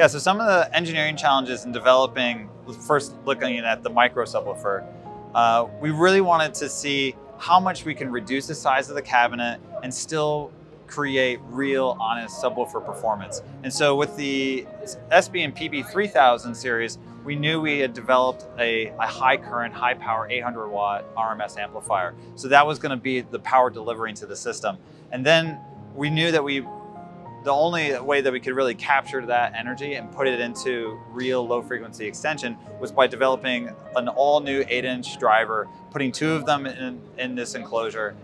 Yeah, so some of the engineering challenges in developing, first looking at the micro subwoofer, uh, we really wanted to see how much we can reduce the size of the cabinet and still create real honest subwoofer performance. And so with the SB and PB 3000 series, we knew we had developed a, a, high current, high power 800 watt RMS amplifier. So that was gonna be the power delivering to the system. And then we knew that we, the only way that we could really capture that energy and put it into real low frequency extension was by developing an all new eight inch driver, putting two of them in, in this enclosure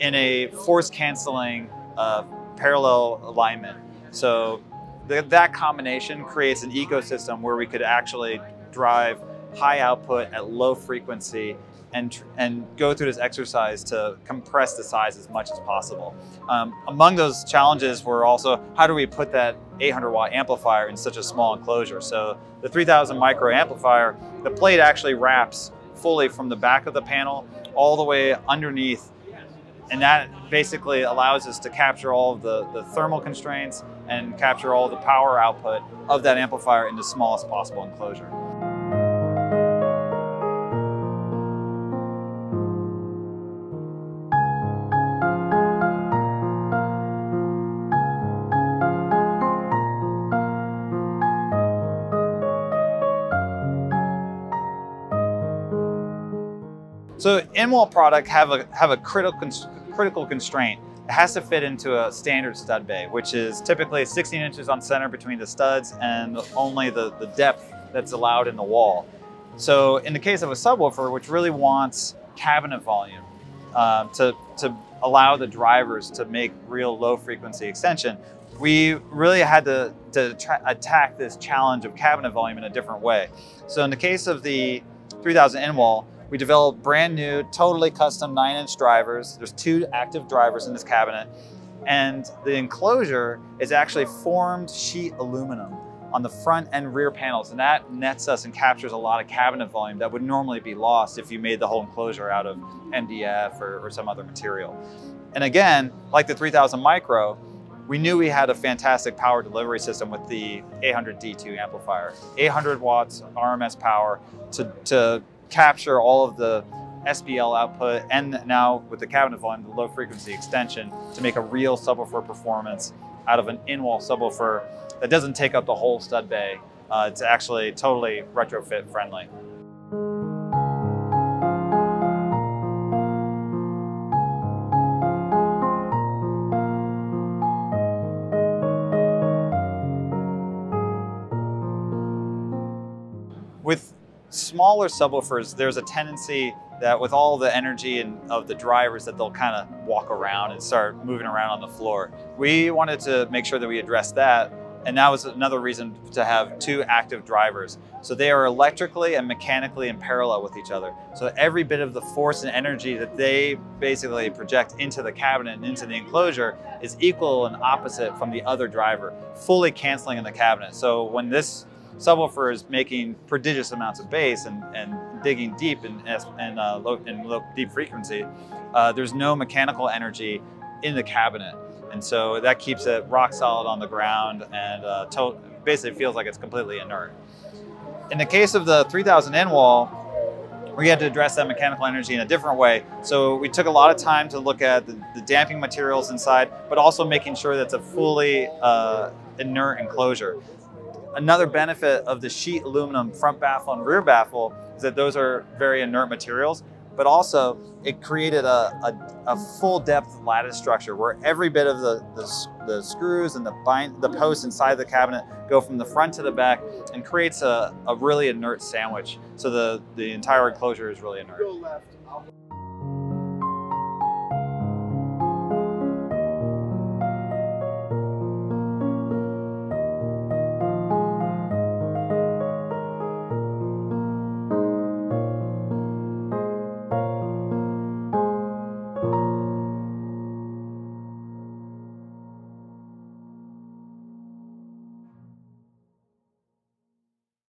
in a force canceling uh, parallel alignment. So th that combination creates an ecosystem where we could actually drive high output at low frequency and, and go through this exercise to compress the size as much as possible. Um, among those challenges were also, how do we put that 800 watt amplifier in such a small enclosure? So the 3000 micro amplifier, the plate actually wraps fully from the back of the panel all the way underneath and that basically allows us to capture all of the, the thermal constraints and capture all the power output of that amplifier in the smallest possible enclosure. So in-wall product have a have a critical critical constraint. It has to fit into a standard stud bay, which is typically 16 inches on center between the studs and only the, the depth that's allowed in the wall. So in the case of a subwoofer, which really wants cabinet volume uh, to, to allow the drivers to make real low frequency extension, we really had to, to attack this challenge of cabinet volume in a different way. So in the case of the 3000 in-wall, we developed brand new, totally custom nine inch drivers. There's two active drivers in this cabinet. And the enclosure is actually formed sheet aluminum on the front and rear panels. And that nets us and captures a lot of cabinet volume that would normally be lost if you made the whole enclosure out of MDF or, or some other material. And again, like the 3000 micro, we knew we had a fantastic power delivery system with the 800D2 amplifier. 800 watts RMS power to, to capture all of the SPL output and now with the cabinet volume, the low frequency extension to make a real subwoofer performance out of an in-wall subwoofer that doesn't take up the whole stud bay. Uh, it's actually totally retrofit friendly. Smaller subwoofers, there's a tendency that with all the energy and of the drivers that they'll kind of walk around and start moving around on the floor. We wanted to make sure that we addressed that and that was another reason to have two active drivers. So they are electrically and mechanically in parallel with each other. So every bit of the force and energy that they basically project into the cabinet and into the enclosure is equal and opposite from the other driver, fully canceling in the cabinet. So when this subwoofer is making prodigious amounts of bass and, and digging deep in, in, uh, low, in low, deep frequency, uh, there's no mechanical energy in the cabinet. And so that keeps it rock solid on the ground and uh, basically feels like it's completely inert. In the case of the 3000 in-wall, we had to address that mechanical energy in a different way. So we took a lot of time to look at the, the damping materials inside, but also making sure that it's a fully uh, inert enclosure. Another benefit of the sheet aluminum front baffle and rear baffle is that those are very inert materials, but also it created a, a, a full depth lattice structure where every bit of the, the, the, screws and the, bind, the posts inside the cabinet go from the front to the back and creates a, a really inert sandwich. So the, the entire enclosure is really inert.